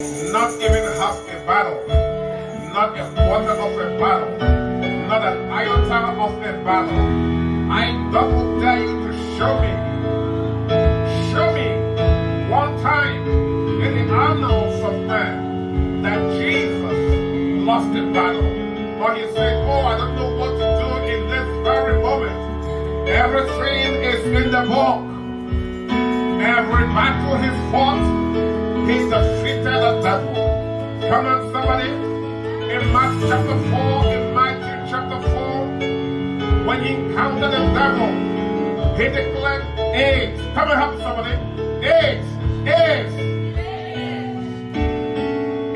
not even half a battle, not a quarter of a battle, not an iota of a battle. I double dare you to show me, show me one time in the annals of man that Jesus lost a battle. But he said, Oh, I don't know what to do in this very moment. Everything is in the book. Every battle he's fought, he defeated the devil. Come on, somebody. In Mark chapter 4, in Matthew chapter 4, when he encountered the devil, he declared AIDS. Come and help somebody. AIDS, AIDS.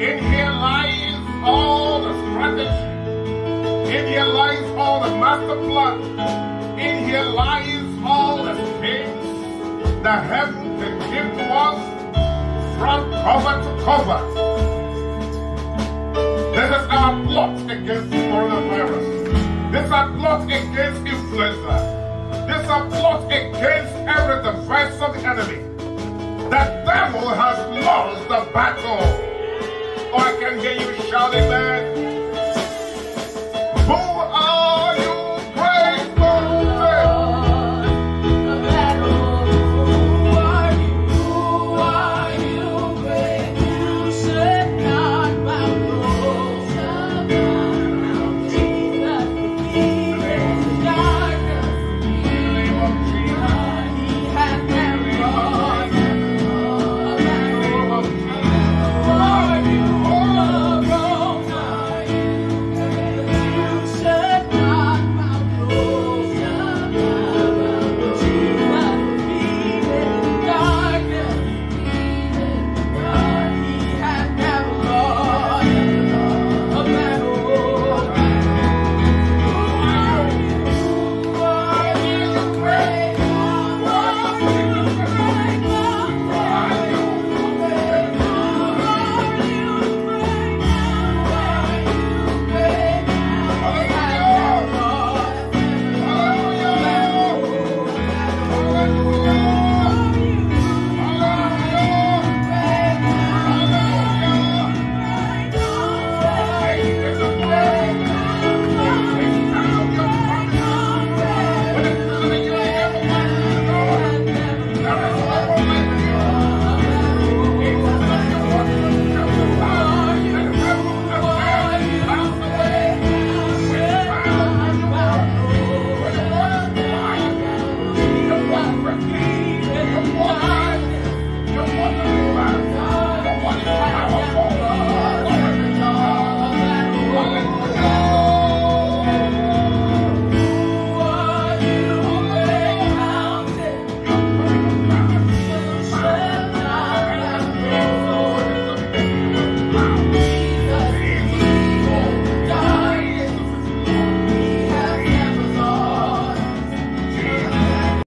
In here lies all the strategy. In here lies all the master plan. In here lies all the things that heaven can give to us cover to cover. This is our plot against the coronavirus. This is our plot against influenza. This is our plot against every device of the enemy.